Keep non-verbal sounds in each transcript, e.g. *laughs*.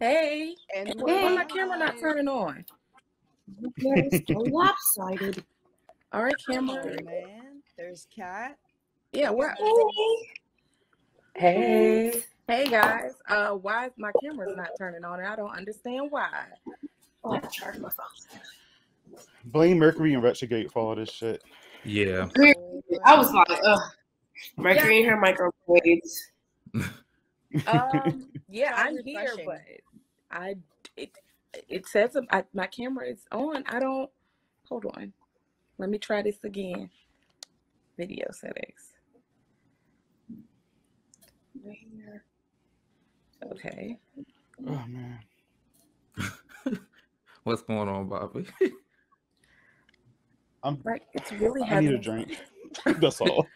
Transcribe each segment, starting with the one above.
Hey, And why we're my camera not turning on? It's *laughs* lopsided. All right, Oh, camera. man. There's Kat. Yeah, what? Hey. Hey Hey guys, uh, why is my camera's not turning on? And I don't understand why. Oh, I have to charge my phone. Blame Mercury and Retrograde for all this shit. Yeah. I was like, ugh. Mercury in her microwaves. Um, yeah, I'm here, but I it it says I, my camera is on. I don't. Hold on. Let me try this again. Video settings. Okay. Oh man. *laughs* What's going on, Bobby? *laughs* I'm Like it's really I need a drink. *laughs* That's all.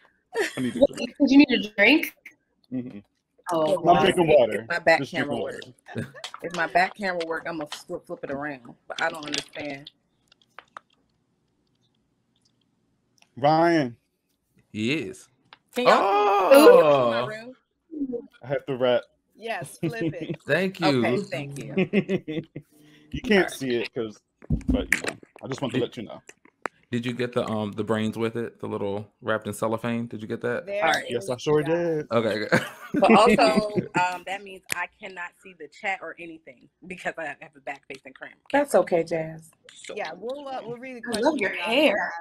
I need a drink. Did you need a drink? Mhm. Oh, I'm drinking water. If my back Just camera drinking work. If my back camera work, I'm gonna flip, flip it around. But I don't understand. Ryan, He is. Can y'all see oh! my Oh, room? I have to wrap. Yes, flip it. *laughs* thank you. Okay, thank you. *laughs* you can't see it because, but you know, I just want to let you know. Did you get the um the brains with it? The little wrapped in cellophane? Did you get that? There Alright. Yes, is I sure Kat. did. Okay. good. *laughs* But also, *laughs* um, that means I cannot see the chat or anything because I have a back facing cramp. That's okay, Jazz. So, Yeah, we'll uh, we'll read the I love your hair.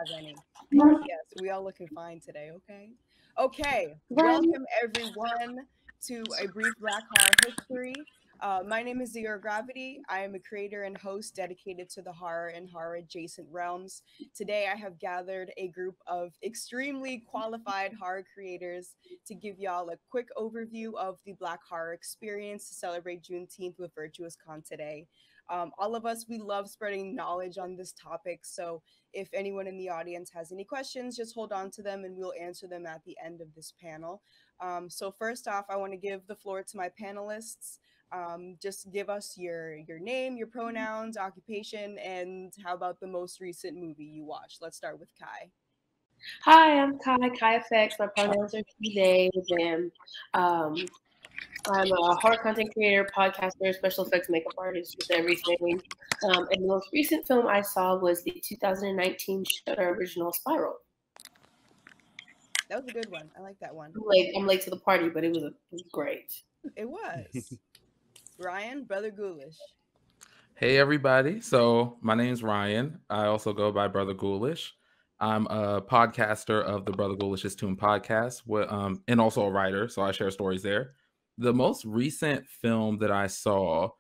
Yes, we all looking fine today. Okay. Okay. Welcome everyone to a brief Black Horror history. Uh, my name is Xero Gravity. I am a creator and host dedicated to the horror and horror adjacent realms. Today, I have gathered a group of extremely qualified horror creators to give y'all a quick overview of the Black horror experience to celebrate Juneteenth with Virtuous Con today. Um, all of us, we love spreading knowledge on this topic. So if anyone in the audience has any questions, just hold on to them and we'll answer them at the end of this panel. Um, so first off, I want to give the floor to my panelists. Um, just give us your your name, your pronouns, occupation, and how about the most recent movie you watched? Let's start with Kai. Hi, I'm Kai, Kai FX. My pronouns are he, they, them. Um, I'm a horror content creator, podcaster, special effects makeup artist, just everything. Um, and the most recent film I saw was the 2019 Shudder original Spiral. That was a good one. I like that one. I'm late, I'm late to the party, but it was, a, it was great. It was. *laughs* Ryan, Brother Ghoulish. Hey everybody. So my name's Ryan. I also go by Brother Ghoulish. I'm a podcaster of the Brother Ghoulish's Tomb podcast, wh- um, and also a writer. So I share stories there. The most recent film that I saw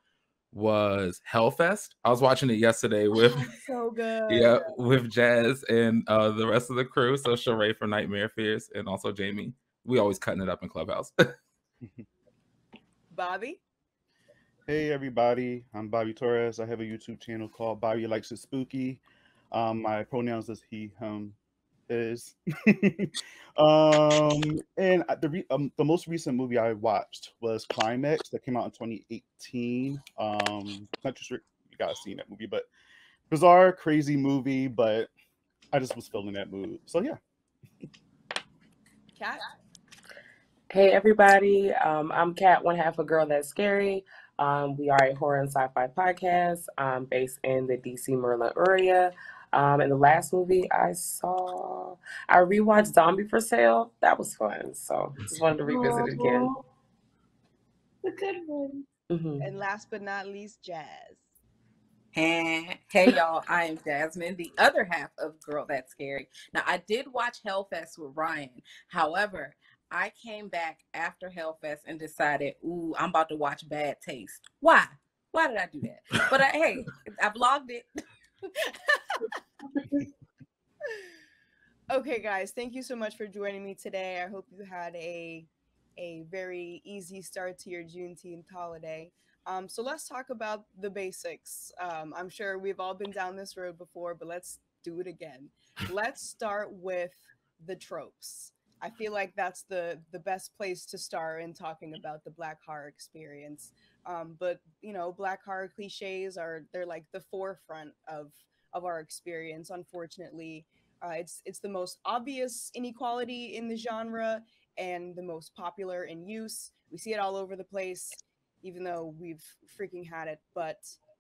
was Hellfest. I was watching it yesterday with *laughs* So *laughs* good. yeah, with Jazz and uh, the rest of the crew. So Sheree from Nightmare Fears and also Jamie. We always cutting it up in Clubhouse. *laughs* Bobby. Hey everybody, I'm Bobby Torrez. I have a YouTube channel called Bobby Likes It Spooky. Um, my pronouns is he, him, his. *laughs* um, and the re- um, the most recent movie I watched was Climax that came out in 2018. Um, not too sure you guys seen that movie, but bizarre, crazy movie. But I just was feeling that mood. So yeah, Kat. Hey, everybody. Um, I'm Kat, one half a girl that's scary. Um, we are a horror and sci-fi podcast um, based in the DC Maryland area. Um, and the last movie I saw, I rewatched Zombie for Sale. That was fun. So just wanted to revisit it again. The good one. hmm And last but not least, Jazz. And hey y'all, I am Jazzmin, the other half of Girl That's Scary. Now I did watch Hellfest with Ryan. However, I came back after Hellfest and decided, ooh, I'm about to watch Bad Taste. Why? Why did I do that? But I, hey, I vlogged it. *laughs* Okay, guys, thank you so much for joining me today. I hope you had a a very easy start to your Juneteenth holiday. Um, so let's talk about the basics. Um, I'm sure we've all been down this road before, but let's do it again. Let's start with the tropes. I feel like that's the the best place to start in talking about the Black horror experience. Um, but you know, Black horror cliches are they're like the forefront of of our experience. Unfortunately, uh, it's it's the most obvious inequality in the genre and the most popular in use. We see it all over the place. even though we've freaking had it. But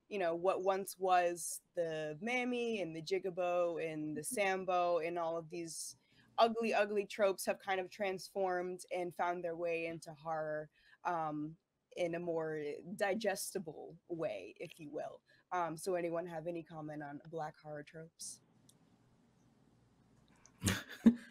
you know what once was the mammy and the jigabo and the sambo and all of these ugly, ugly tropes have kind of transformed and found their way into horror um, in a more digestible way, if you will. Um, so, anyone have any comment on black horror tropes?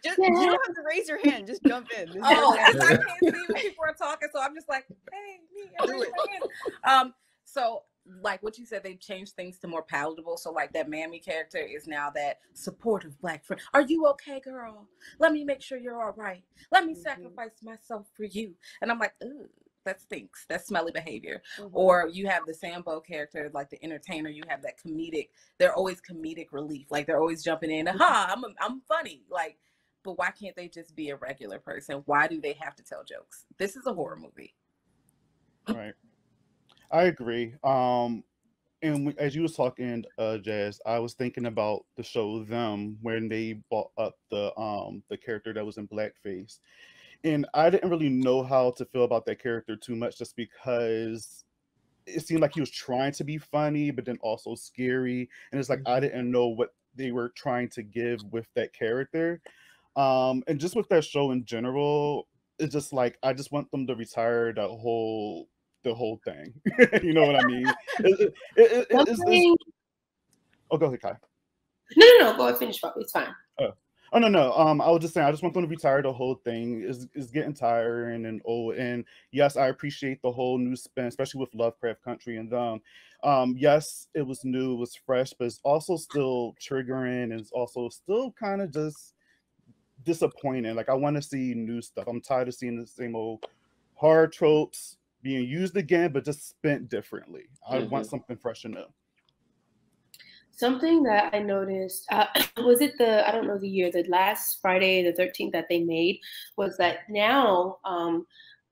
just, You don't have to raise your hand. Just jump in. Just oh. I can't see *laughs* when people are talking, so I'm just like, hey, me, my hand. Um, so like what you said, they've changed things to more palatable. So like that mammy character is now that supportive black friend. Are you okay, girl? Let me make sure you're all right. Let me Mhm. sacrifice myself for you. And I'm like, ooh, that stinks. That's smelly behavior. Mhm. Or you have the Sambo character, like the entertainer. You have that comedic. They're always comedic relief. Like they're always jumping in. Ha! I'm I'm funny. Like, but why can't they just be a regular person? Why do they have to tell jokes? This is a horror movie. Right. I agree. Um, and as you was talking, uh, Jazz, I was thinking about the show Them when they brought up the um the character that was in blackface, and I didn't really know how to feel about that character too much, just because it seemed like he was trying to be funny, but then also scary, and it's like I didn't know what they were trying to give with that character. Um, and just with that show in general, it's just like I just want them to retire that whole the whole thing. *laughs* you know what I mean? *laughs* It- it- it- it's- oh, go ahead, Kai. no, no, no. Go ahead, finish. It's fine. Oh no, no. Um, I was just saying, I just want them to retire the whole thing. Is is getting tiring and old. And yes, I appreciate the whole new spin, especially with Lovecraft Country and them. Um, yes, it was new, it was fresh, but it's also still triggering, and it's also still kind of just disappointing. Like I want to see new stuff. I'm tired of seeing the same old horror tropes being used again, but just spent differently. I want Mhm. something fresh and new. Something that I noticed uh, *coughs* was it the I don't know the year the last Friday the 13th that they made was that now um,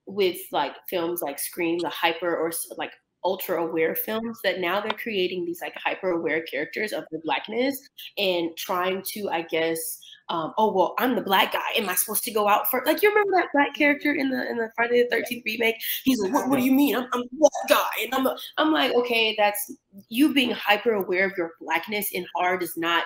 with like films like Scream the hyper or like ultra aware films that now they're creating these like hyper aware characters of the blackness and trying to I guess um, oh well I'm the black guy am I supposed to go out for like you remember that black character in the in the Friday the 13th remake he's like what, what do you mean I'm, I'm the black guy and I'm a, I'm like okay that's you being hyper aware of your blackness in horror does not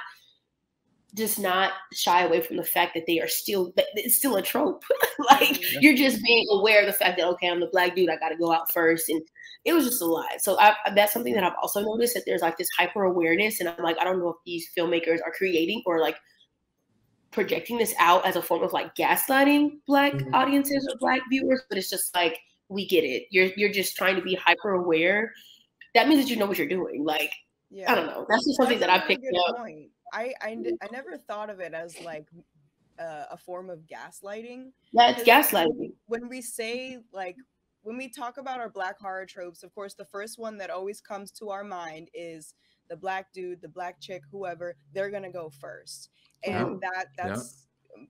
does not shy away from the fact that they are still that it's still a trope. *laughs* like Yeah. you're just being aware of the fact that okay, I'm the black dude, I got to go out first, and it was just a lot. So I, that's something that I've also noticed that there's like this hyper awareness, and I'm like, I don't know if these filmmakers are creating or like projecting this out as a form of like gaslighting black Mhm. audiences or black viewers, but it's just like we get it. You're you're just trying to be hyper aware. That means that you know what you're doing. Like Yeah. I don't know. That's just something That's that a I really picked good up. Point. I never thought of it as like uh, a form of gaslighting. Yeah, it's gaslighting. When we say like when we talk about our black horror tropes, of course, the first one that always comes to our mind is the black dude, the black chick, whoever. They're gonna go first, and that Yeah. that's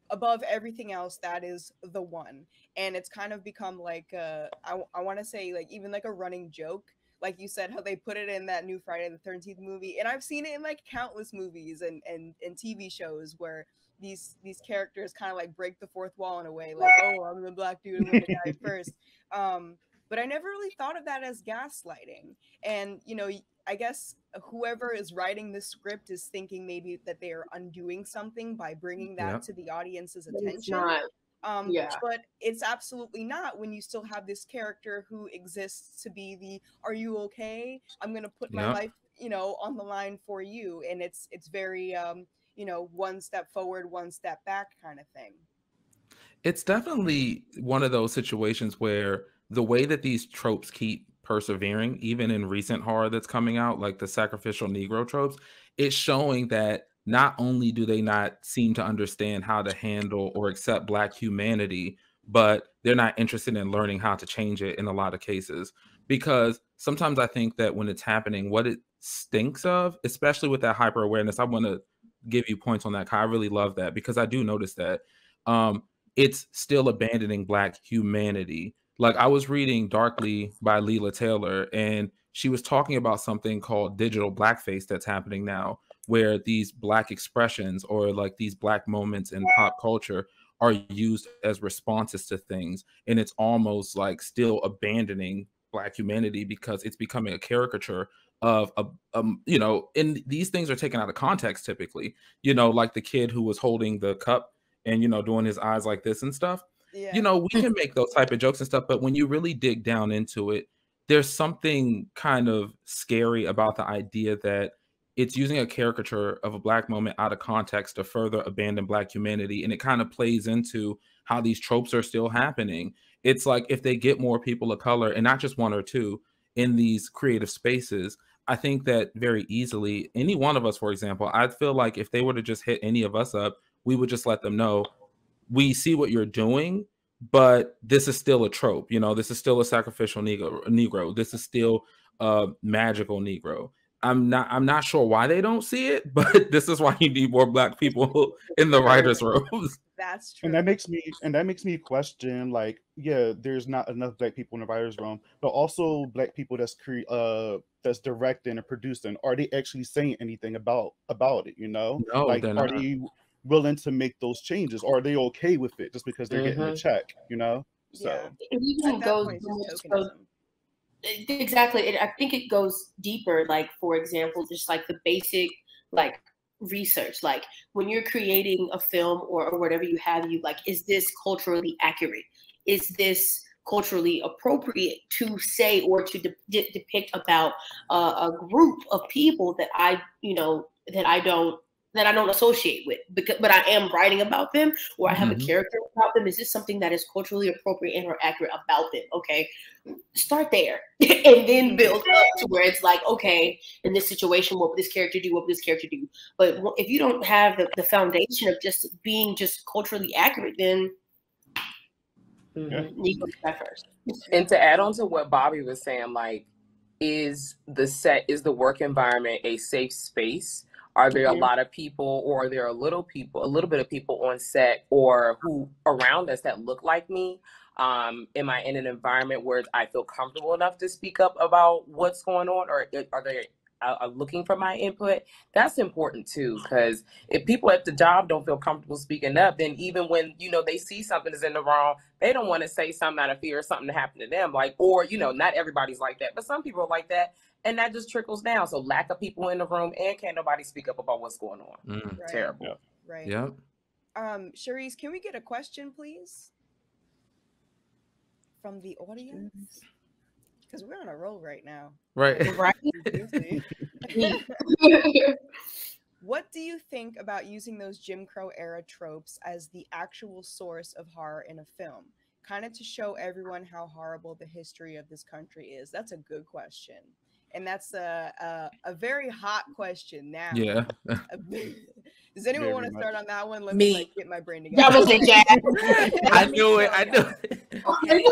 above everything else. That is the one, and it's kind of become like uh, I I want to say like even like a running joke like you said, how they put it in that new Friday the Thirteenth movie, and I've seen it in like countless movies and and and TV shows where these these characters kind of like break the fourth wall in a way, like oh I'm the black dude, I'm gonna die *laughs* first. Um, but I never really thought of that as gaslighting, and you know. I guess whoever is writing this script is thinking maybe that they are undoing something by bringing that Yeah. to the audience's But It's attention. not. Um, Yeah. But it's absolutely not when you still have this character who exists to be the "Are you okay? I'm gonna put my Yep. life, you know, on the line for you," and it's it's very um, you know, one step forward, one step back kind of thing. It's definitely one of those situations where the way that these tropes keep persevering, even in recent horror that's coming out, like the sacrificial Negro tropes, it's showing that not only do they not seem to understand how to handle or accept Black humanity, but they're not interested in learning how to change it in a lot of cases. Because sometimes I think that when it's happening, what it stinks of, especially with that hyper awareness, I want to give you points on that. I really love that because I do notice that. Um, it's still abandoning black humanity. Like I was reading Darkly by Leila Taylor, and she was talking about something called digital blackface that's happening now, where these black expressions or like these black moments in pop culture are used as responses to things. And it's almost like still abandoning black humanity because it's becoming a caricature of a um you know and these things are taken out of context typically you know like the kid who was holding the cup and you know doing his eyes like this and stuff Yeah. you know we can make those type of jokes and stuff but when you really dig down into it there's something kind of scary about the idea that it's using a caricature of a black moment out of context to further abandon black humanity and it kind of plays into how these tropes are still happening it's like if they get more people of color and not just one or two in these creative spaces i think that very easily any one of us for example I'd feel like if they were to just hit any of us up we would just let them know we see what you're doing but this is still a trope you know this is still a sacrificial negro negro. This is still a magical negro. I'm not i'm not sure why they don't see it *laughs* but this is why you need more black people *laughs* in the writers rooms. *laughs* That's true. and that makes me and that makes me question like yeah there's not enough black people in the writers room but also black people that's cre- uh that's directing and producing are they actually saying anything about about it you know? No, like they're are not. they willing to make those changes or are they okay with it just because they're getting a check you know? So Yeah. It even goes point, it's so- exactly it, i think it goes deeper like for example just like the basic like research like when you're creating a film or, or whatever you have you like is this culturally accurate? Is this culturally appropriate to say or to de- de- depict about uh, a group of people that i you know that i don't that i don't associate with because but i am writing about them or i have Mhm. a character about them is this something that is culturally appropriate and or accurate about them okay start there *laughs* and then build up to where it's like okay in this situation what would this character do what would this character do but if you don't have the, the foundation of just being just culturally accurate then Mhm. you go to that first And to add on to what Bobby was saying, like, is the set, is the work environment a safe space? Are there a Mhm. lot of people, or are there a little people, a little bit of people on set, or who around us that look like me? Um, am I in an environment where I feel comfortable enough to speak up about what's going on, or are they uh, are looking for my input? That's important too, because if people at the job don't feel comfortable speaking up, then even when you know they see something is in the wrong, they don't want to say something out of fear of something to happen to them. Like, or you know, not everybody's like that, but some people are like that, and that just trickles down. So lack of people in the room, and can't nobody speak up about what's going on. Mm, Right. Terrible. Yeah. Right. yep Um, Cherise, can we get a question, please? From the audience? Because we're on a roll right now. right right *laughs* *laughs* what do you think about using those Jim Crow era tropes as the actual source of horror in a film? Kind of to show everyone how horrible the history of this country is. That's a good question. And that's a, a, a very hot question now. yeah *laughs* Does anyone Very want to much. start on that one? Let Me. me like, get my brain together. that was a jab i knew it i knew it Okay.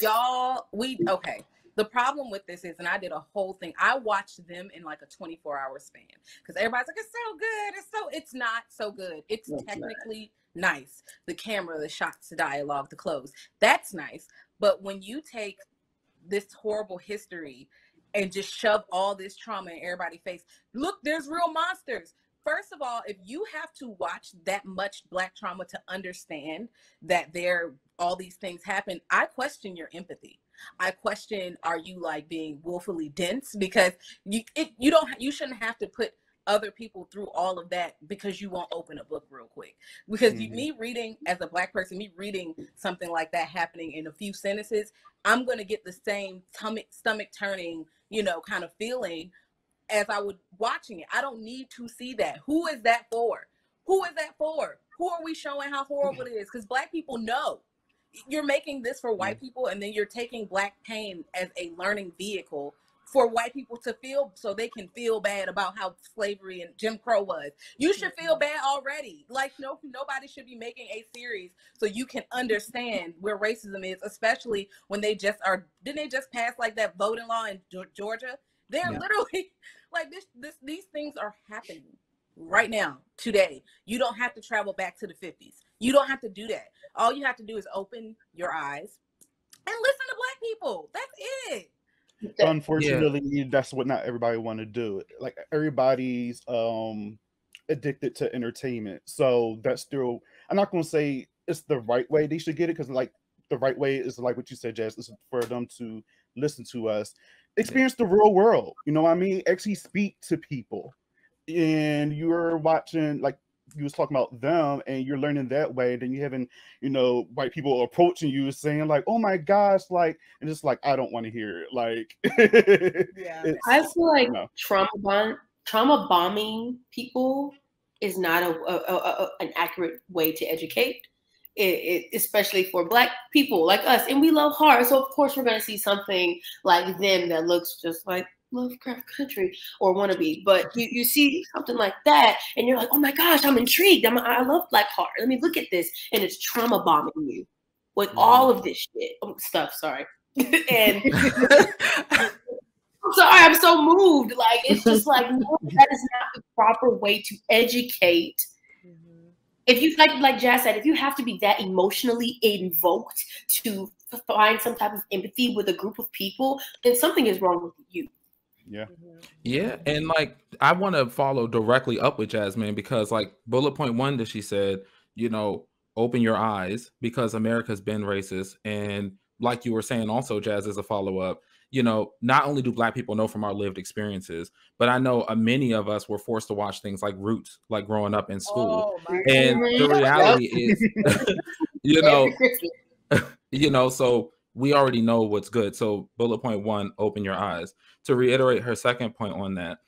Y'all we okay. The problem with this is and i did a whole thing i watched them in like a 24 hour span. Because everybody's like it's so good it's so it's not so good. It's not. technically nice the camera the shots the dialogue the clothes that's nice. But when you take this horrible history and just shove all this trauma in everybody's face look there's real monsters first of all if you have to watch that much black trauma to understand that there all these things happen i question your empathy. I question are you like being willfully dense? Because you it, you don't you shouldn't have to put other people through all of that because you won't open a book real quick. Because you, Mhm. me reading as a black person me reading something like that happening in a few sentences i'm going to get the same stomach stomach turning you know kind of feeling as i would watching it. I don't need to see that. Who is that for? Who is that for? Who are we showing how horrible it is? Because black people know. You're making this for white mm. people and then you're taking black pain as a learning vehicle for white people to feel so they can feel bad about how slavery and Jim Crow was. You should feel mm-hmm. bad already. Like no nobody should be making a series so you can understand where racism is, especially when they just are didn't they just pass like that voting law in Georgia? They're Yeah. literally *laughs* like this this these things are happening right now today. You don't have to travel back to the 50s. You don't have to do that. All you have to do is open your eyes and listen to black people. That's it. unfortunately that's what not everybody want to do like everybody's um addicted to entertainment so that's still i'm not going to say it's the right way they should get it because like the right way is like what you said, Jazz, is for them to listen to us, experience the real world. You know what I mean? Actually speak to people. And you're watching like you was talking about them and you're learning that way then you having you know white people approaching you saying like oh my gosh like and it's like i don't want to hear it like *laughs* Yeah. I feel like No. trauma bomb, trauma bombing people is not a, a, a- a- an accurate way to educate. It, it, especially for black people like us, and we love horror, so of course we're going to see something like them that looks just like Lovecraft Country or wannabe. But you, you see something like that, and you're like, oh my gosh, I'm intrigued. I'm, I love black horror. Let me look at this, and it's trauma bombing you with all of this shit um, stuff. Sorry, *laughs* and *laughs* I'm sorry, I'm so moved. Like it's just like *laughs* no, that is not the proper way to educate. If you like like Jazz said, if you have to be that emotionally invoked to find some type of empathy with a group of people, then something is wrong with you. yeah Mhm. Yeah, and like I want to follow directly up with Jazzmin because like bullet point one that she said, you know, open your eyes because America's been racist, and like you were saying, also Jazz as a follow up. You know, not only do Black people know from our lived experiences, but I know uh, many of us were forced to watch things like Roots, like growing up in school. Oh and the reality is, *laughs* *laughs* you know, *laughs* you know, so we already know what's good. So bullet point one, open your eyes. To reiterate her second point on that,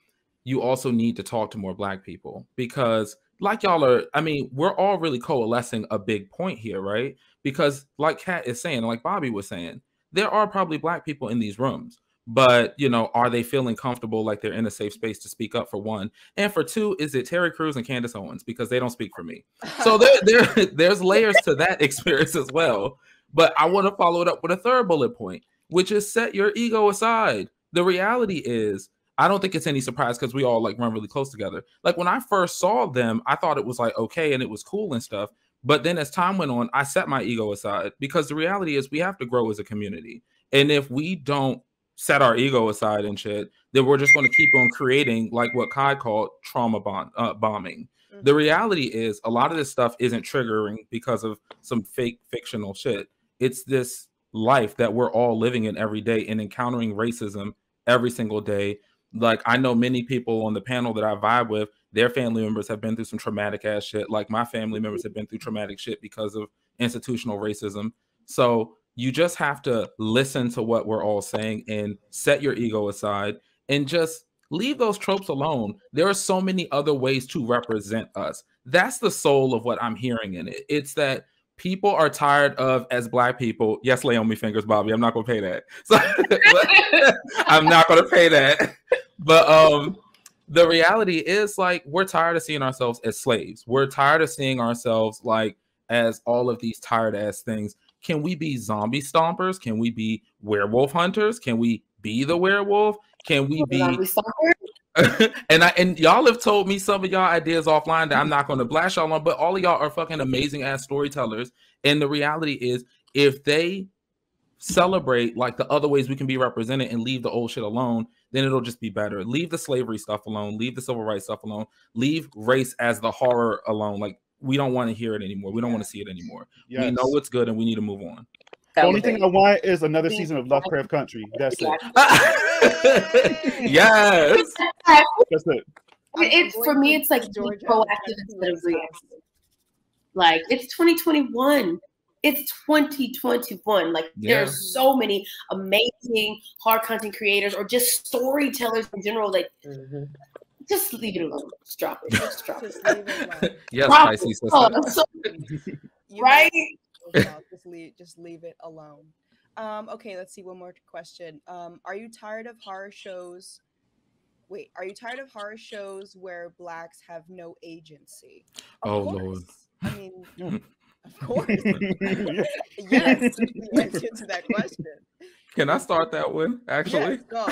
you also need to talk to more black people because like y'all are, I mean, we're all really coalescing a big point here, right? Because like Kat is saying, like Bobby was saying, there are probably black people in these rooms. But you know, are they feeling comfortable like they're in a safe space to speak up for one? And for two, is it Terry Crews and Candace Owens? Because they don't speak for me *laughs* so there, there there's layers to that *laughs* experience as well but i want to follow it up with a third bullet point which is set your ego aside the reality is i don't think it's any surprise because we all like run really close together like when i first saw them i thought it was like okay and it was cool and stuff but then as time went on i set my ego aside because the reality is we have to grow as a community. And if we don't set our ego aside and shit then we're just going to keep on creating like what kai called trauma bond, uh, bombing. The reality is a lot of this stuff isn't triggering because of some fake fictional shit. It's this life that we're all living in every day and encountering racism every single day like i know many people on the panel that i vibe with their family members have been through some traumatic ass shit like my family mm-hmm. members have been through traumatic shit because of institutional racism so you just have to listen to what we're all saying and set your ego aside and just leave those tropes alone. There are so many other ways to represent us. That's the soul of what I'm hearing in it. It's that people are tired of, as Black people, yes, lay on me fingers, Bobby. I'm not going to pay that. *laughs* So *laughs* I'm not going to pay that. But um, the reality is like we're tired of seeing ourselves as slaves. We're tired of seeing ourselves like as all of these tired ass things. Can we be zombie stompers? Can we be werewolf hunters? Can we be the werewolf? Can we be *laughs* and I and y'all have told me some of y'all ideas offline that I'm not going to blast y'all on, but all of y'all are fucking amazing ass storytellers. And the reality is, if they celebrate like the other ways we can be represented and leave the old shit alone, then it'll just be better. Leave the slavery stuff alone, leave the civil rights stuff alone, leave race as the horror alone. Like we don't want to hear it anymore. We don't want to see it anymore. We Yes. know what's good and we need to move on. the only thing i want is another season of lovecraft country that's it *laughs* yes. that's it it's for me it's like proactive instead of reactive like it's 2021 it's 2021 like Yeah. there's so many amazing hard content creators or just storytellers in general like Mhm. just leave it alone just drop it just *laughs* drop it Just leave it alone. *laughs* Yes, Drop Pisces it. Oh, so- *laughs* right know, just leave just leave it alone. Um, okay, let's see one more question. Um, are you tired of horror shows? Wait, are you tired of horror shows where blacks have no agency? Of Oh, Lord. I mean, Yeah. Of course. *laughs* yes, the answer to that question. Can I start that one? Actually, Yes, go.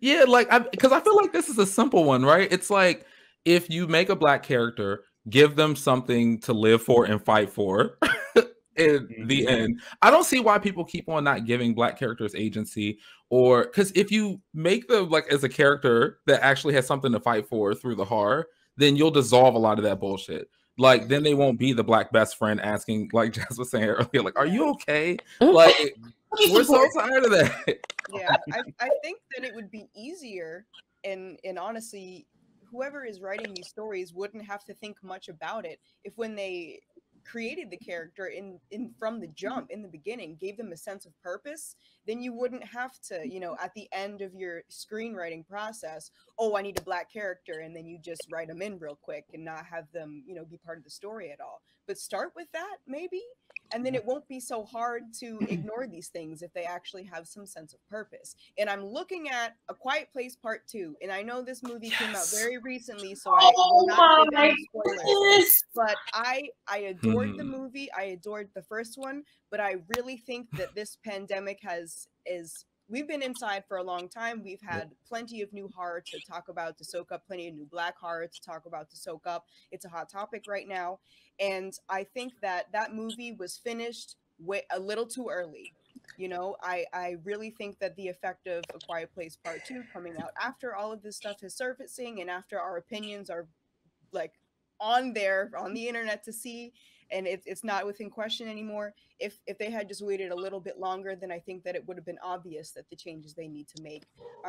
yeah, like I because I feel like this is a simple one, right? It's like if you make a black character, give them something to live for and fight for. *laughs* In the Mhm. end, I don't see why people keep on not giving black characters agency, or because if you make them like as a character that actually has something to fight for through the horror, then you'll dissolve a lot of that bullshit. Like then they won't be the black best friend asking, like *laughs* Jess was saying earlier, like, "Are you okay?" Like *laughs* we're so tired of that. yeah I, I think that it would be easier and and honestly whoever is writing these stories wouldn't have to think much about it if when they created the character in in from the jump in the beginning gave them a sense of purpose then you wouldn't have to you know at the end of your screenwriting process oh i need a black character and then you just write them in real quick and not have them you know be part of the story at all. But start with that maybe and then it won't be so hard to *clears throat* ignore these things if they actually have some sense of purpose. And i'm looking at a quiet place part two and i know this movie yes. came out very recently so i oh not my spoilers, but i i adored hmm. the movie. I adored the first one but i really think that this pandemic has is we've been inside for a long time. We've had plenty of new horror to talk about, to soak up, plenty of new black horror to talk about, to soak up. It's a hot topic right now. And I think that that movie was finished way, a little too early. You know, I, I really think that the effect of A Quiet Place Part 2 coming out after all of this stuff is surfacing and after our opinions are like on there on the internet to see and it, it's not within question anymore. If if they had just waited a little bit longer, then I think that it would have been obvious that the changes they need to make,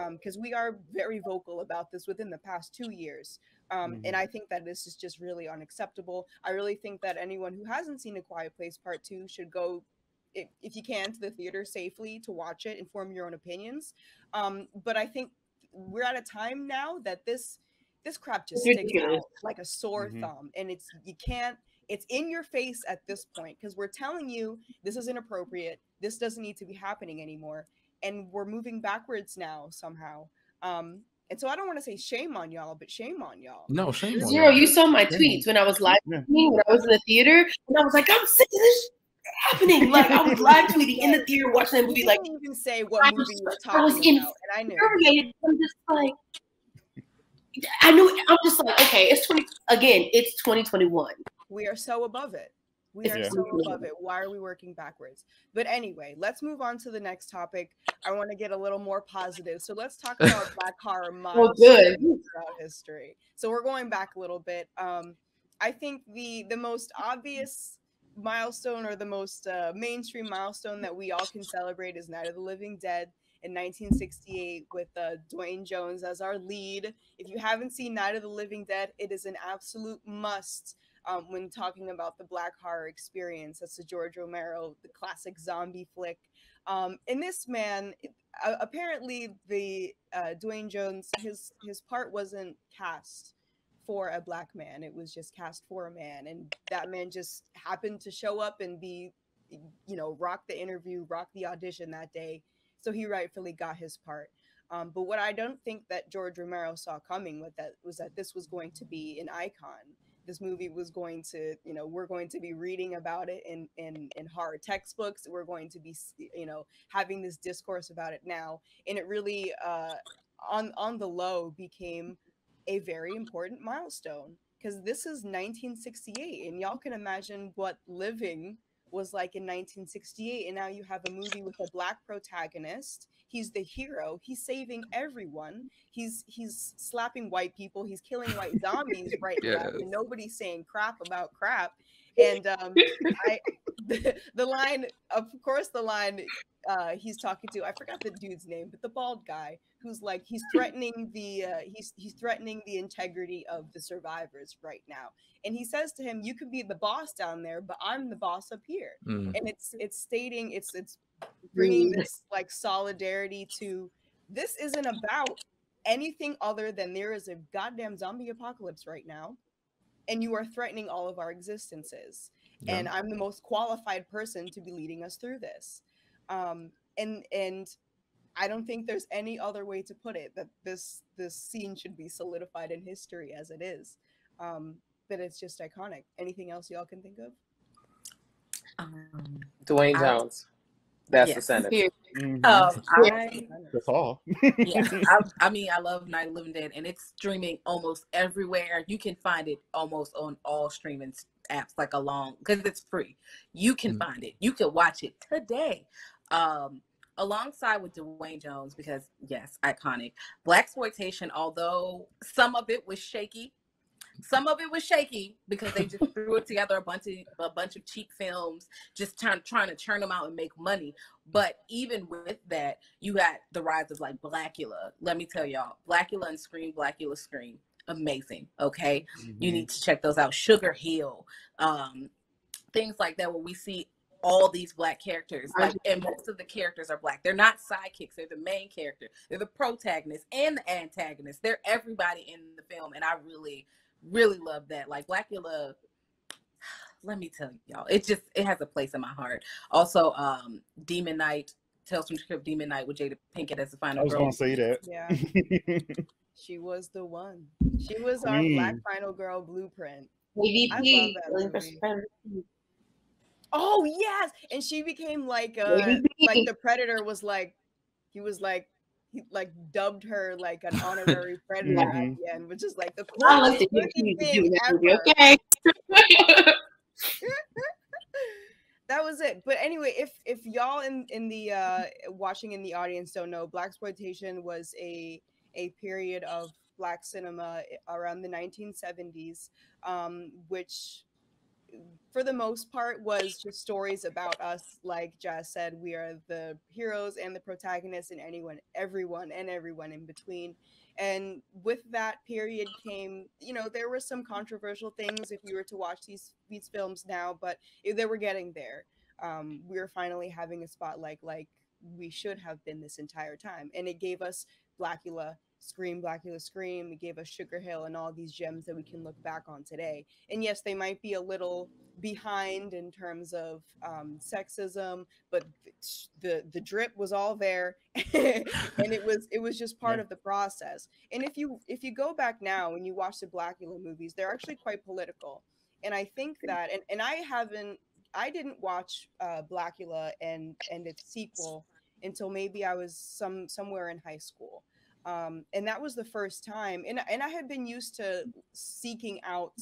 because um, we are very vocal about this within the past two years, um, mm-hmm. and I think that this is just really unacceptable. I really think that anyone who hasn't seen A Quiet Place Part Two should go if, if, you can to the theater safely to watch it and form your own opinions um, but i think we're at a time now that this this crap just sticks out like a sore mm-hmm. thumb and it's you can't it's in your face at this point because we're telling you this is inappropriate. This doesn't need to be happening anymore. And we're moving backwards now somehow. Um, and so I don't want to say shame on y'all, but shame on y'all. No, shame on Xero, you saw my tweets when I was live yeah. when I was in the theater, and I was like, I'm sick of this happening. Like I was live tweeting in the *laughs* theater watching that movie. You like even say what movie you were talking I was about, and I knew. I'm just like, I knew. I'm just like, okay, it's twenty again. It's 2021. We are so above it. We are yeah. so above it. Why are we working backwards? But anyway, let's move on to the next topic. I want to get a little more positive. So let's talk *laughs* about Black horror well, good. throughout history. So we're going back a little bit. Um, I think the the most obvious milestone or the most uh, mainstream milestone that we all can celebrate is Night of the Living Dead in 1968 with uh, Duane Jones as our lead. If you haven't seen Night of the Living Dead, it is an absolute must um, when talking about the black horror experience. That's the George Romero, the classic zombie flick. Um, and this man, uh, apparently, the uh, Duane Jones, his his part wasn't cast for a black man. It was just cast for a man, and that man just happened to show up and be, you know, rock the interview, rock the audition that day. So he rightfully got his part. Um, but what I don't think that George Romero saw coming with that was that this was going to be an icon this movie was going to you know we're going to be reading about it in in in horror textbooks. We're going to be you know having this discourse about it now. And it really uh on on the low became a very important milestone because this is 1968 and y'all can imagine what living was like in 1968 and now you have a movie with a black protagonist. He's the hero. He's saving everyone. He's he's slapping white people. He's killing white *laughs* zombies right yes. now and nobody's saying crap about crap. *laughs* And um i *laughs* the, the line of course the line uh he's talking to i forgot the dude's name but the bald guy who's like he's threatening the uh, he's he's threatening the integrity of the survivors right now. And he says to him you could be the boss down there but i'm the boss up here. Mm. and it's it's stating it's it's bringing this like solidarity to this isn't about anything other than there is a goddamn zombie apocalypse right now and you are threatening all of our existences. Yeah. and i'm the most qualified person to be leading us through this um and and I don't think there's any other way to put it that this this scene should be solidified in history as it is. Um, but it's just iconic. Anything else y'all can think of? Um, Duane Jones. That's yes. the sentence. Mm-hmm. Um, I, That's all. *laughs* yeah, I, I, mean, I love Night of Living Dead, and it's streaming almost everywhere. You can find it almost on all streaming apps, like along because it's free. You can mm-hmm. find it. You can watch it today. Um, alongside with Duane Jones, because yes, iconic. Blaxploitation, although some of it was shaky, some of it was shaky because they just *laughs* threw it together a bunch of a bunch of cheap films, just trying trying to churn them out and make money. But even with that, you got the rise of like Blacula. Let me tell y'all, Blacula and Scream, Blacula Scream, amazing. Okay, you Mhm. need to check those out. Sugar Hill, um, things like that, where we see all these black characters, like, and most of the characters are black. They're not sidekicks; they're the main character. They're the protagonist and the antagonist. They're everybody in the film, and I really, really love that. Like Blacula. *sighs* Let me tell y'all, it just it has a place in my heart. Also, um, Demon Knight, Tales from the Crypt, Demon Knight with Jada Pinkett as the final. I final was girl. gonna say that. Yeah, *laughs* she was the one. She was our Black Final Girl blueprint. AVP. I love that Alien movie. versus Predator. Oh yes, and she became like uh AVP. like the Predator was like he was like he like dubbed her like an *laughs* honorary predator at Mhm. the end, which is like the coolest to fucking do thing ever. okay? *laughs* that was it. But anyway, if if y'all in in the uh watching in the audience don't know, blaxploitation was a a period of black cinema around the 1970s, um, which for the most part was just stories about us like jazz said we are the heroes and the protagonists and anyone everyone and everyone in between. And with that period came you know there were some controversial things if you were to watch these these films now but they were getting there. Um, we were finally having a spotlight like we should have been this entire time and it gave us blacula scream blacula scream it gave us sugar hill and all these gems that we can look back on today. And yes they might be a little behind in terms of um, sexism but the the drip was all there *laughs* and it was it was just part Yeah. of the process. And if you if you go back now and you watch the blacula movies they're actually quite political. And i think that and, and i haven't i didn't watch uh blacula and and its sequel until maybe i was some somewhere in high school um, and that was the first time and, and i had been used to seeking out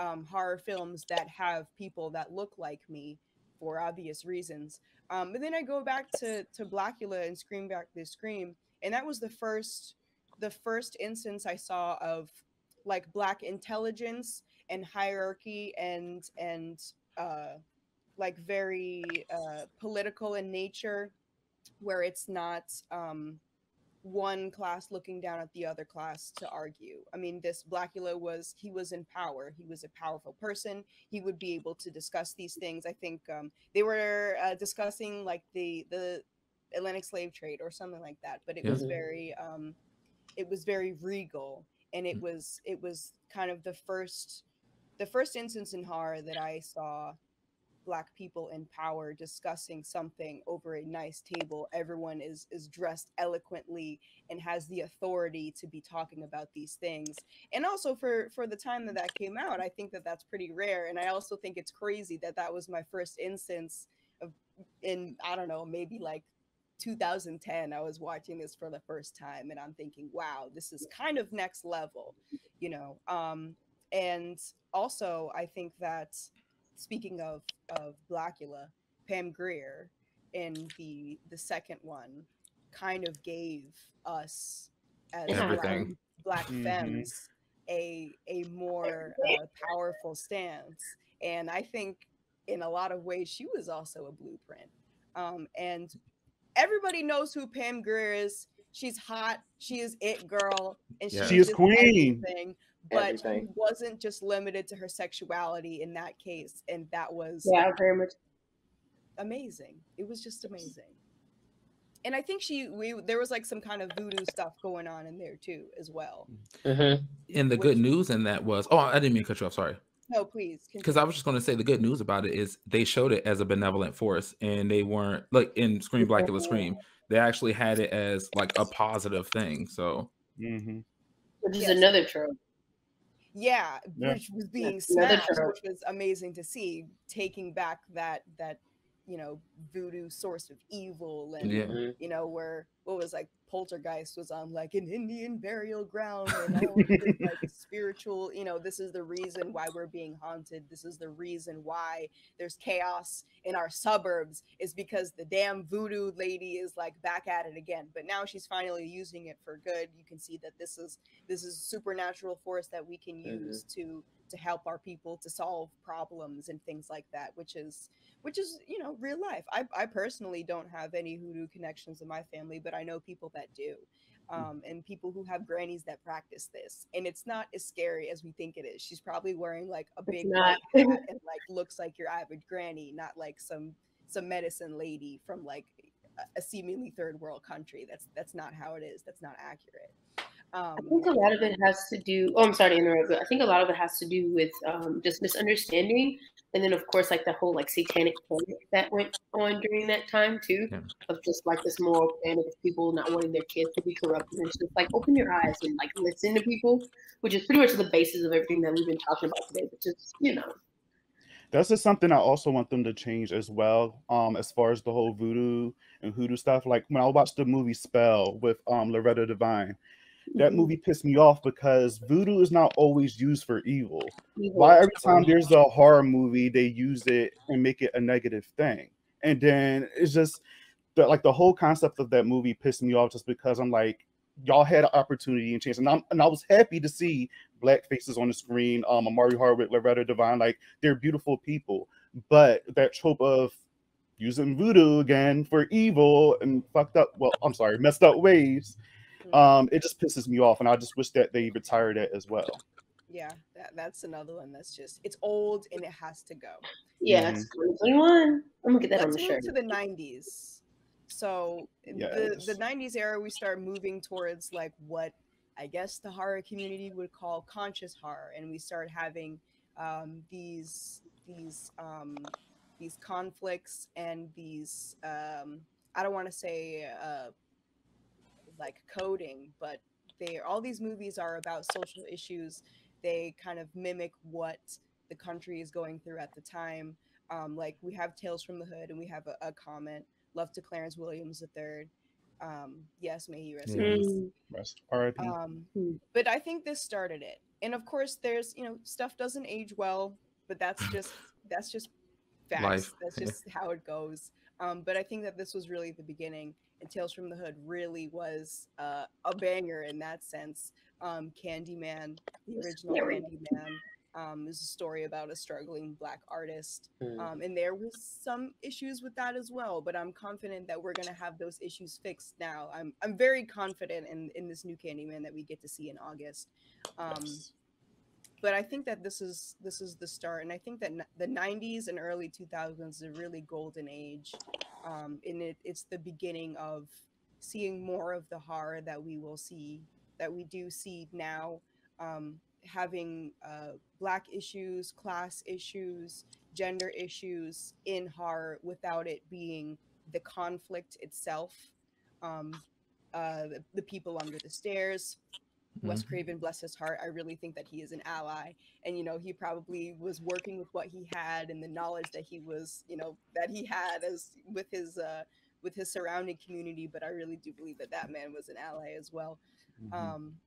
um, horror films that have people that look like me for obvious reasons. Um, but then i go back to to blacula and scream back the scream and that was the first the first instance i saw of like black intelligence and hierarchy and and uh like very uh political in nature where it's not um one class looking down at the other class to argue. I mean, this Blacula was he was in power. He was a powerful person. He would be able to discuss these things. I think um, they were uh, discussing like the the Atlantic slave trade or something like that. But it was very um, it was very regal, and it Mm. was it was kind of the first the first instance in horror that I saw black people in power discussing something over a nice table. Everyone is is dressed eloquently and has the authority to be talking about these things. And also for for the time that that came out i think that that's pretty rare. And i also think it's crazy that that was my first instance of in i don't know maybe like 2010 i was watching this for the first time and i'm thinking wow this is kind of next level you know? Um and also i think that speaking of of Blacula, Pam Grier in the the second one kind of gave us as black, Everything. black Mhm. femmes a a more uh, powerful stance, and I think in a lot of ways she was also a blueprint. Um, and everybody knows who Pam Grier is. She's hot. She is it girl, and Yeah. she's She is queen. everything but Everything. she wasn't just limited to her sexuality in that case and that was Yeah, very much. amazing it was just amazing and i think she we there was like some kind of voodoo stuff going on in there too as well Mhm. And the Which- good news in that was, oh, I didn't mean to cut you off. Sorry. no please Because I was just going to say the good news about it is they showed it as a benevolent force, and they weren't like in Scream Blacula Scream. They actually had it as like a positive thing. So hmm Which is Yes. another trope. Yeah, Yeah. which was being another smashed trope. which was amazing to see taking back that that you know voodoo source of evil and Yeah. Mhm. you know where what was like poltergeist was on like an indian burial ground and all like *laughs* spiritual you know this is the reason why we're being haunted. This is the reason why there's chaos in our suburbs is because the damn voodoo lady is like back at it again. But now she's finally using it for good. You can see that this is this is a supernatural force that we can use to to help our people to solve problems and things like that which is which is you know real life. I, I personally don't have any hoodoo connections in my family but i know people that do um, and people who have grannies that practice this and it's not as scary as we think it is. She's probably wearing like a big hat *laughs* and like looks like your average granny not like some some medicine lady from like a- a seemingly third world country. That's that's not how it is. That's not accurate. Um I think a lot of it has to do. Oh, I'm sorry to interrupt, but I think a lot of it has to do with um, just misunderstanding, and then of course like the whole like satanic panic that went on during that time too, Yeah. of just like this moral panic of people not wanting their kids to be corrupted. And just like open your eyes and like listen to people, which is pretty much the basis of everything that we've been talking about today. But just you know, That's just something I also want them to change as well. Um, as far as the whole voodoo and hoodoo stuff. Like when I watched the movie Spell with um Loretta Devine, that Mhm. movie pissed me off because voodoo is not always used for evil. evil. Why every time there's a horror movie they use it and make it a negative thing? And then it's just the like the whole concept of that movie pissed me off just because I'm like, y'all had an opportunity and chance, and I'm and I was happy to see black faces on the screen. Um, Omari Hardwick, Loretta Devine, like they're beautiful people, but that trope of using voodoo again for evil and fucked up, well, I'm sorry, messed up ways. Um, it just pisses me off, and I just wish that they retired it as well. yeah that, that's another one that's just it's old and it has to go yeah, it's 2021. I'm gonna get that let's the move shirt. to the 90s so the, the 90s era we start moving towards like what i guess the horror community would call conscious horror and we start having um, these these um, these conflicts and these um, i don't want to say uh, like coding but they all these movies are about social issues they kind of mimic what the country is going through at the time um, like we have Tales from the Hood and we have a, a comment. Love to Clarence Williams III. Um, yes, may he rest in Yeah. peace. Mm, Rest R.I.P. Um, Hmm. but I think this started it. And of course, there's you know stuff doesn't age well, but that's *laughs* just that's just facts. Life. That's just how it goes. Um, but I think that this was really the beginning, and Tales from the Hood really was uh, a banger in that sense. Um, Candyman, the original Scary. Candyman, um, is a story about a struggling black artist Mm. um, and there was some issues with that as well but i'm confident that we're going to have those issues fixed now i'm i'm very confident in in this new candyman that we get to see in august um Yes. But i think that this is this is the start and i think that the 90s and early 2000s is a really golden age um and it, it's the beginning of seeing more of the horror that we will see that we do see now um having uh black issues class issues gender issues in horror without it being the conflict itself um uh the, the people under the stairs Wes Mhm. Craven, bless his heart, I really think that he is an ally. And, you know, he probably was working with what he had and the knowledge that he was, you know, that he had as with his, uh, with his surrounding community. But I really do believe that that man was an ally as well. Mhm. Um,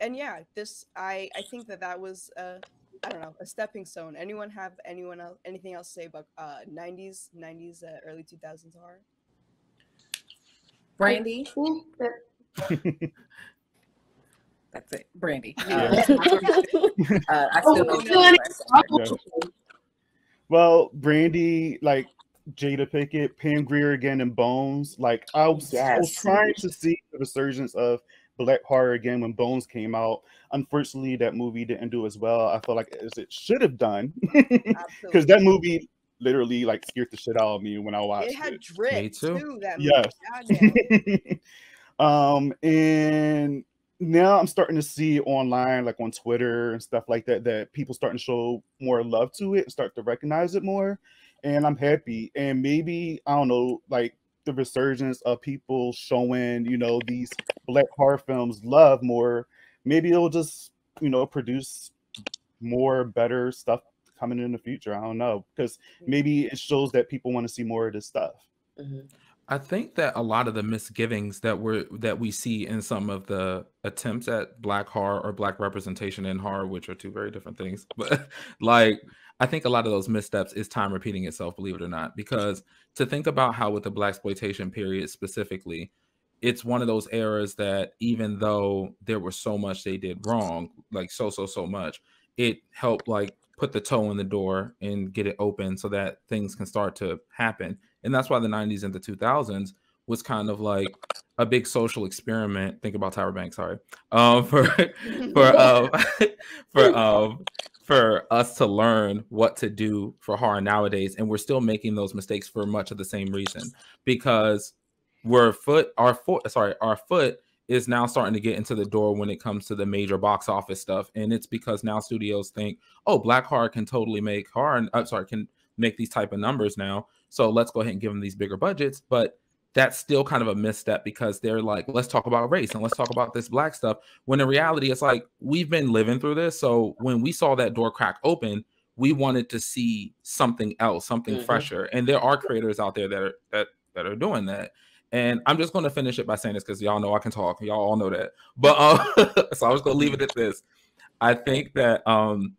and yeah, this, I, I think that that was, uh, I don't know, a stepping stone. Anyone have anyone else, anything else to say about, uh, 90s, 90s, uh, early 2000s horror? Brandy, think that- *laughs* that's it. Brandy. *laughs* Yeah. Uh, *laughs* uh, I Oh, still don't know. had the rest. Yeah. Well, Brandy, like Jada Pickett, Pam Grier again, and Bones. Like I was, I was trying to see the resurgence of black horror again when Bones came out. Unfortunately, that movie didn't do as well. I felt like as it should have done *laughs* because that movie literally like scared the shit out of me when I watched it had it. drip too. too. That Yes. movie. Um, and now I'm starting to see online, like on Twitter and stuff like that, that people starting to show more love to it and start to recognize it more. And I'm happy. And maybe I don't know, like the resurgence of people showing, you know, these black horror films love more. Maybe it'll just, you know, produce more better stuff coming in the future. I don't know because maybe it shows that people want to see more of this stuff. hmm I think that a lot of the misgivings that we're that we see in some of the attempts at black horror or black representation in horror, which are two very different things, *laughs* but like I think a lot of those missteps is time repeating itself, believe it or not. Because to think about how with the Blaxploitation period specifically, it's one of those eras that even though there was so much they did wrong, like so so so much, it helped like put the toe in the door and get it open so that things can start to happen and that's why the 90s and the 2000s was kind of like a big social experiment think about Tyra Banks sorry um for *laughs* for *laughs* um *laughs* for um for us to learn what to do for horror nowadays and we're still making those mistakes for much of the same reason because we're foot our foot sorry our foot is now starting to get into the door when it comes to the major box office stuff and it's because now studios think oh black horror can totally make horror i'm sorry can make these type of numbers now so let's go ahead and give them these bigger budgets but that's still kind of a misstep because they're like let's talk about race and let's talk about this black stuff when in reality it's like we've been living through this so when we saw that door crack open we wanted to see something else something Mhm. fresher and there are creators out there that are that that are doing that and I'm just going to finish it by saying this because y'all know I can talk. Y'all all know that. But uh, *laughs* so I was going to leave it at this. I think that um,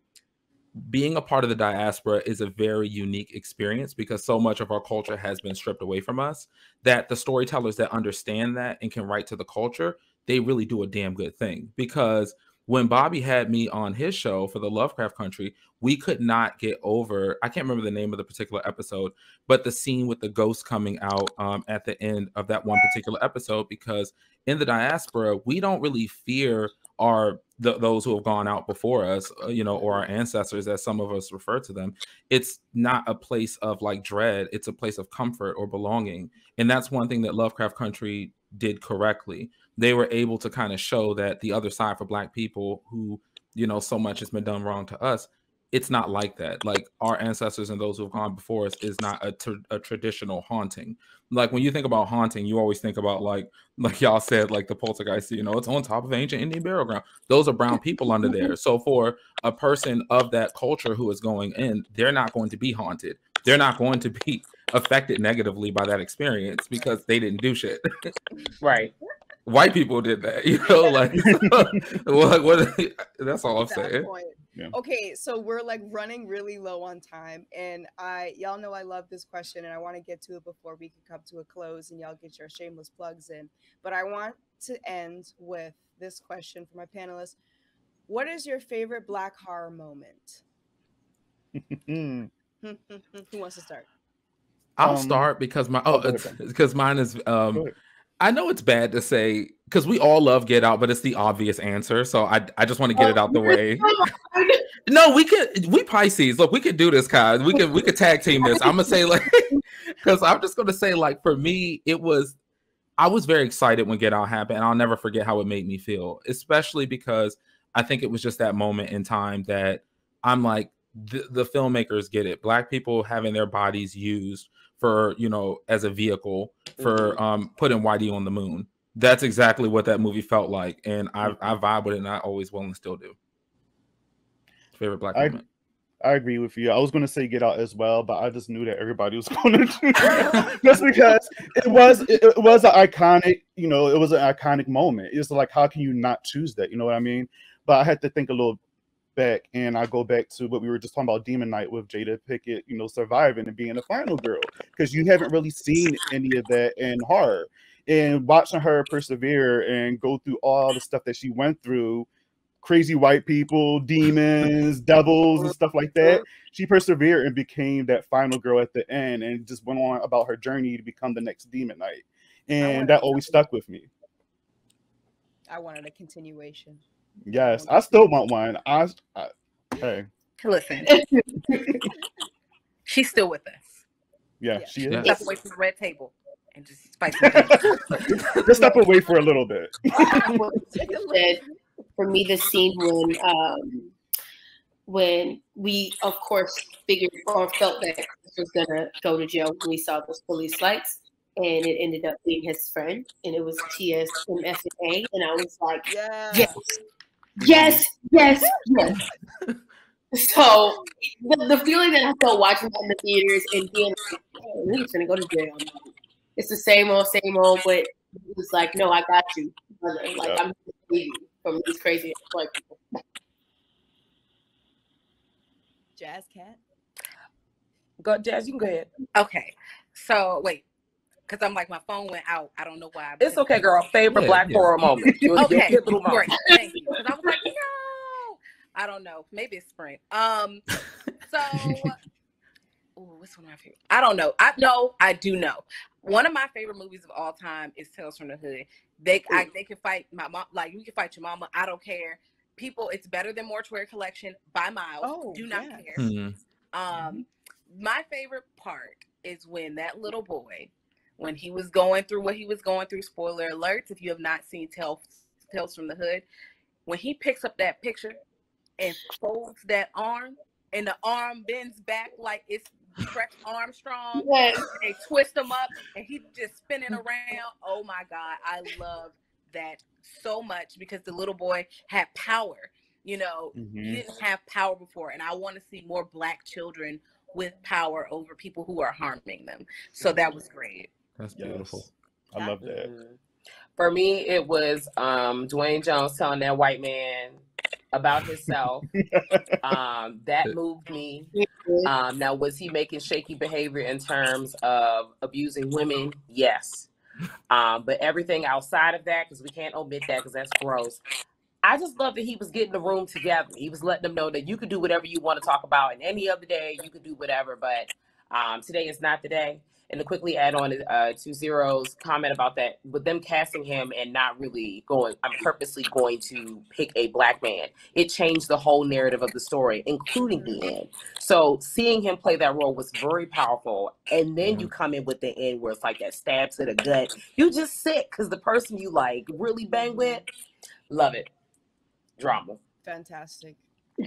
being a part of the diaspora is a very unique experience because so much of our culture has been stripped away from us that the storytellers that understand that and can write to the culture, they really do a damn good thing. Because when Bobby had me on his show for the Lovecraft Country, we could not get over. I can't remember the name of the particular episode, but the scene with the ghost coming out um, at the end of that one particular episode. Because in the diaspora, we don't really fear our th- those who have gone out before us, uh, you know, or our ancestors, as some of us refer to them. It's not a place of like dread; it's a place of comfort or belonging, and that's one thing that Lovecraft Country did correctly. They were able to kind of show that the other side for Black people, who you know, so much has been done wrong to us, it's not like that. Like our ancestors and those who have gone before us is not a, a traditional haunting. Like when you think about haunting, you always think about like *laughs* like y'all said, like the poltergeist. You know, it's on top of ancient Indian burial ground. Those are brown people under there. *laughs* So for a person of that culture who is going in, they're not going to be haunted. They're not going to be *laughs* affected negatively by that experience because they didn't do shit. Right. White people did that, you know. Like, what? what that's all I'm That saying. point. Yeah. Okay, so we're like running really low on time, and I y'all know I love this question, and I want to get to it before we can come to a close, and y'all get your shameless plugs in. But I want to end with this question for my panelists: What is your favorite Black horror moment? *laughs* *laughs* Who wants to start? I'll Um, start because my oh, go ahead, it's Ben. *laughs* because mine is um Go ahead. I know it's bad to say because we all love Get Out, but it's the obvious answer. So I I just want to get it out the oh, *laughs* way. No, we could we Pisces. Look, we could do this, guys. We could we could *laughs* tag team this. I'm gonna say like *laughs* because I'm just gonna say like for me, it was I was very excited when Get Out happened, and I'll never forget how it made me feel, especially because I think it was just that moment in time that I'm like the, the filmmakers get it. Black people having their bodies used for you know as a vehicle for um putting Whitey on the moon. That's exactly what that movie felt like, and I I vibe with it, and I always will and still do. Favorite black I- moment. I agree with you. I was going to say Get Out as well, but I just knew that everybody was *laughs* going to do that. just because it was it, it was an iconic, you know, it was an iconic moment. It's like how can you not choose that? You know what I mean? But I had to think a little back, and I go back to what we were just talking about, Demon Knight with Jada Pickett, you know, surviving and being the final girl because you haven't really seen any of that in horror. And watching her persevere and go through all the stuff that she went through crazy white people, demons, devils, and stuff like that. She persevered and became that final girl at the end and just went on about her journey to become the next demon knight. And that always stuck with me. I wanted a continuation. Yes, I still want one. I, I hey, Listen, *laughs* she's still with us. yeah, Yeah. she is. Yeah. Step away from the red table and just spice it up. *laughs* Just step away for a little bit. *laughs* for me the scene when um when we of course figured or felt that Chris was gonna go to jail when we saw those police lights and it ended up being his friend and it was TS and FA and I was like Yeah. yes yes yes yes *laughs* So the, the feeling that I felt watching that in the theaters and being like, oh, we're gonna go to jail. It's the same old, same old, but it was like, no, I got you. brother. Like Yeah. I'm gonna save you from these crazy like people. Jazz cat. Go, Jazz. You can go ahead. Okay. So wait, because I'm like my phone went out. I don't know why. It's okay, girl. Favorite Yeah, Black yeah. Horror moment. You was *laughs* Okay, your little moment. great. Thank you. 'Cause I was like, no. I don't know. Maybe it's Sprint. Um. *laughs* So. Ooh, what's one of my favorite? I don't know. I know. I do know. One of my favorite movies of all time is Tales from the Hood. They I, they can fight my mom. Like you can fight your mama. I don't care. People, it's better than Mortuary Collection by miles. Oh, do not yeah. care. Hmm. Um, my favorite part is when that little boy, when he was going through what he was going through. Spoiler alerts! If you have not seen Tales Tales from the Hood, when he picks up that picture and folds that arm, and the arm bends back like it's Stretch Armstrong, Yes. and they twist him up, and he's just spinning around. Oh my God, I love that so much because the little boy had power. You know, he Mhm. didn't have power before and i want to see more black children with power over people who are harming them so that was great That's beautiful. I love that. Mhm. For me, it was um, Duane Jones telling that white man about himself. *laughs* um, that moved me. Um, now, was he making shaky behavior in terms of abusing women? Yes. Um, but everything outside of that, because we can't omit that because that's gross. I just love that he was getting the room together. He was letting them know that you could do whatever you want to talk about, and any other day you could do whatever. But um, today is not the day. And to quickly add on uh, to Xero's comment about that, with them casting him and not really going, I'm purposely going to pick a black man. It changed the whole narrative of the story, including mm-hmm. the end. So seeing him play that role was very powerful. And then you mm-hmm. come in with the end where it's like that stab to the gut. You just sick because the person you like really bang mm-hmm. with, love it. Drama. Fantastic.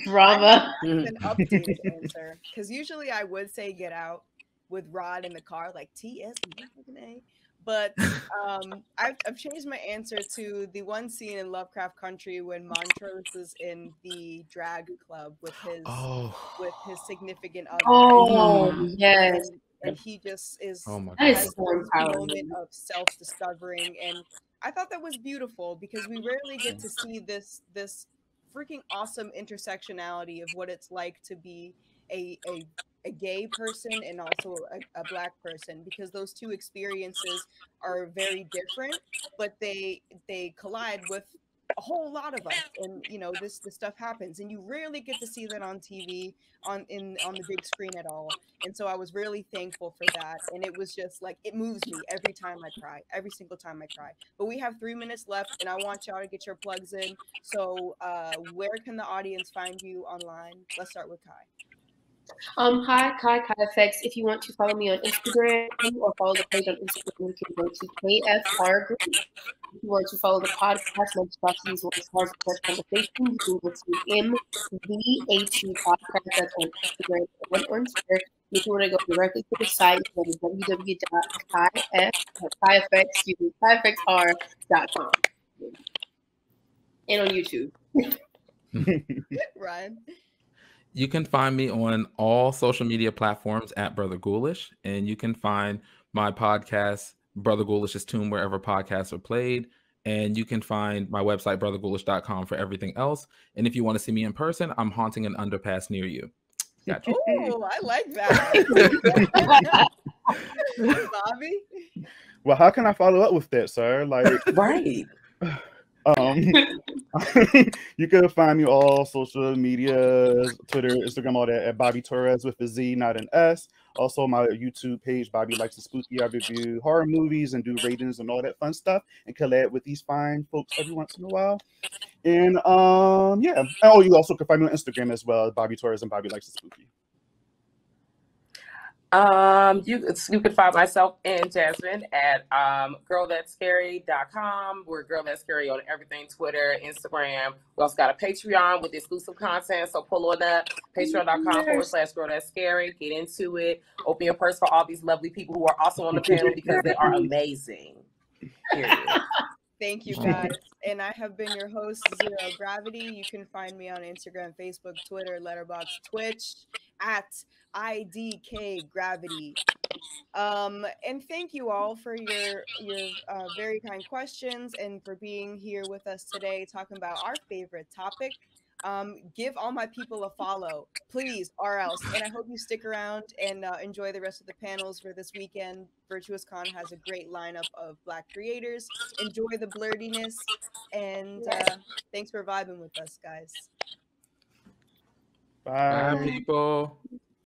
Drama. An updated answer because usually I would say Get Out with Rod in the car, like TS. But um, I've, I've changed my answer to the one scene in Lovecraft Country when Montrose is in the drag club with his Oh, with his significant other. Oh and- yes. and, and he just is oh my That is god. has so this moment of self-discovering and i thought that was beautiful because we rarely get to see this this freaking awesome intersectionality of what it's like to be a a, a gay person and also a, a black person because those two experiences are very different but they they collide with a whole lot of us and you know this this stuff happens and you rarely get to see that on tv on in on the big screen at all. And so i was really thankful for that and it was just like it moves me every time i cry every single time i cry. But we have three minutes left and i want y'all to get your plugs in. So uh where can the audience find you online? Let's start with kai Um, hi, Kai Kai Effects. If you want to follow me on Instagram or follow the page on Instagram, you can go to KF Horror Group. If you want to follow the podcast, Lunch Boxes or Stars Plus Conversation, you can go to MVH Podcast. That's on Instagram and on Twitter. If you want to go directly to the site, go to www.kaiff.com and on YouTube. *laughs* ryan You can find me on all social media platforms at Brother Ghoulish, and you can find my podcast, Brother Ghoulish's Tomb, wherever podcasts are played. And you can find my website, brotherghoulish.com, for everything else. And if you want to see me in person, I'm haunting an underpass near you. *laughs* Gotcha. oh i like that *laughs* *laughs* bobby Well, how can I follow up with that, sir? Like, Right. *sighs* um, *laughs* you can find me all social media, Twitter, Instagram, all that at Bobby Torrez with a Z, not an S. Also, my YouTube page, Bobby Likes the Spooky. I review horror movies and do ratings and all that fun stuff and collab with these fine folks every once in a while. And um, yeah. Oh, you also can find me on Instagram as well, Bobby Torrez and Bobby Likes the Spooky. Um, you you can find myself and Jazzmin at um girlthat'sscary.com. We're girl that's scary on everything, Twitter, Instagram. We also got a Patreon with exclusive content. So pull on up patreon.com forward slash girl that's scary. Get into it. Open your purse for all these lovely people who are also on the *laughs* panel because they are amazing. Period. *laughs* Thank you guys. and I have been your host, Xero Gravity. You can find me on Instagram, Facebook, Twitter, Letterboxd, Twitch at IDK Gravity. Um, and thank you all for your your uh, very kind questions and for being here with us today, talking about our favorite topic. Um, give all my people a follow, please, or else. And I hope you stick around and uh, enjoy the rest of the panels for this weekend. Virtuous Con has a great lineup of Black creators. Enjoy the blurtiness, and uh, thanks for vibing with us, guys. Bye, Bye. people.